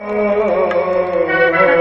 Thank you.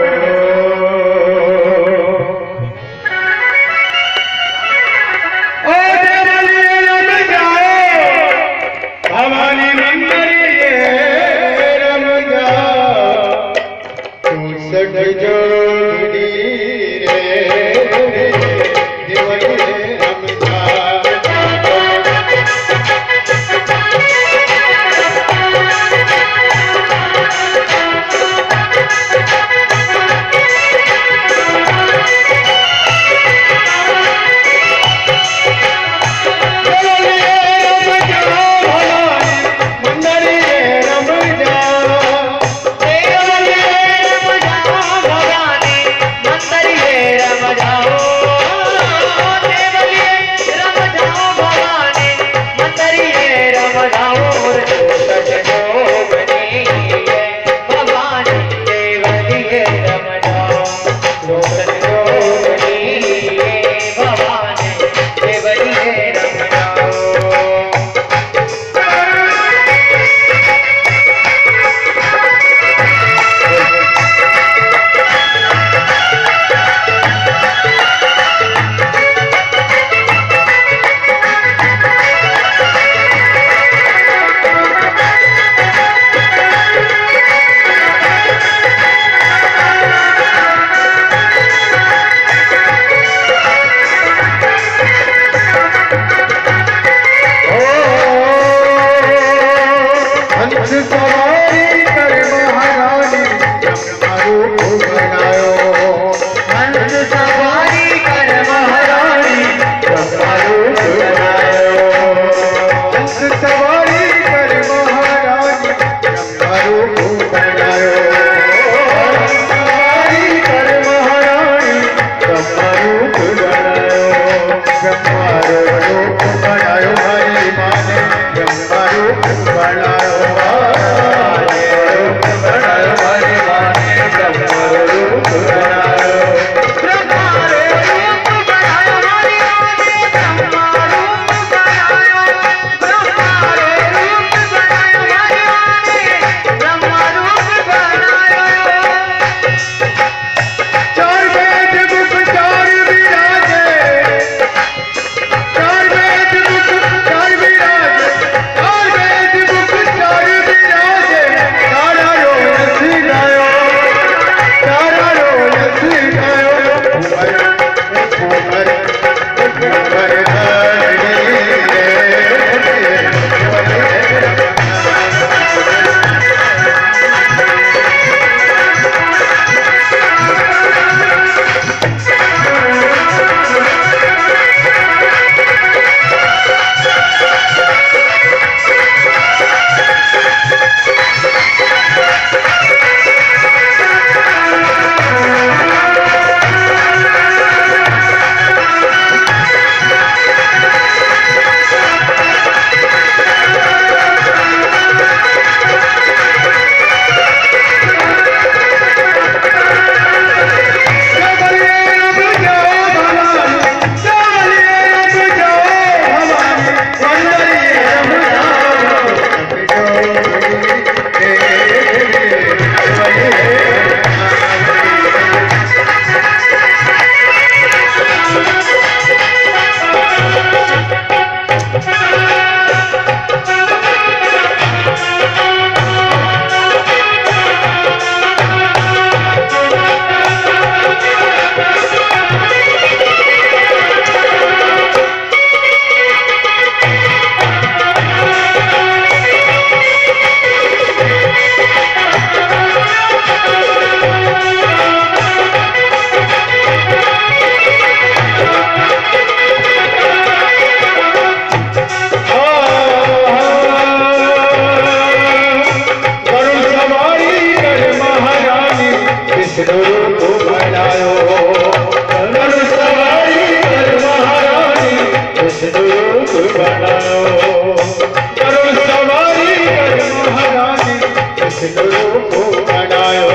बनायो।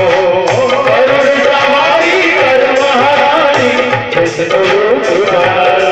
विष्णु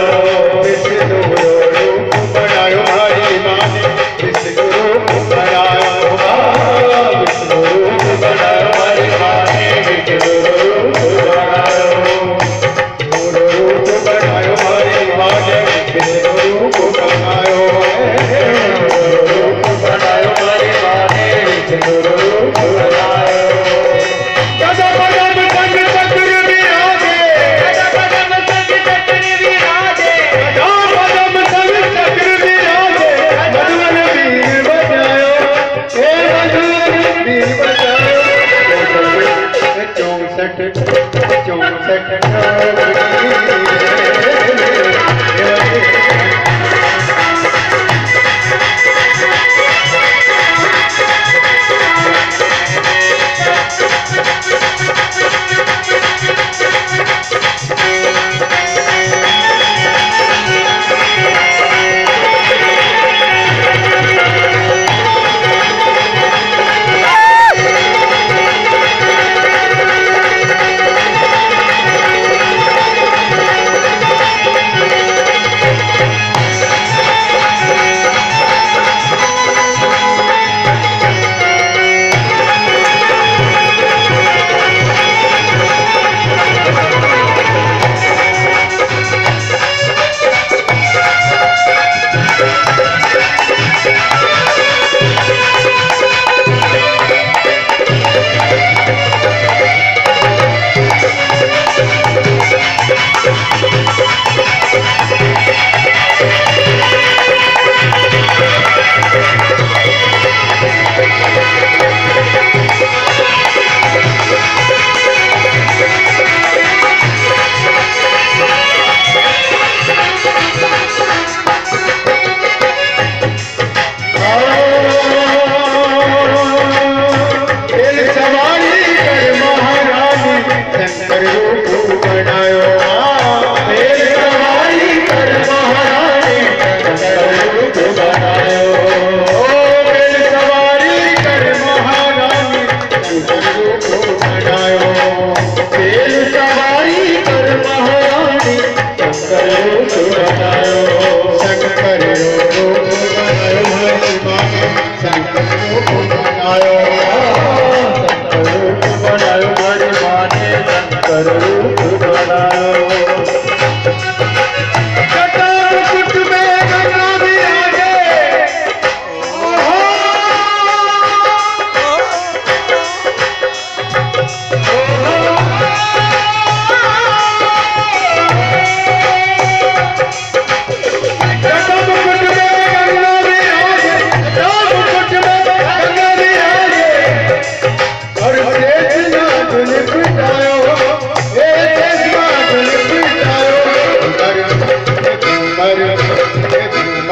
பாட்டு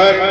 अमर